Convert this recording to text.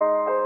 you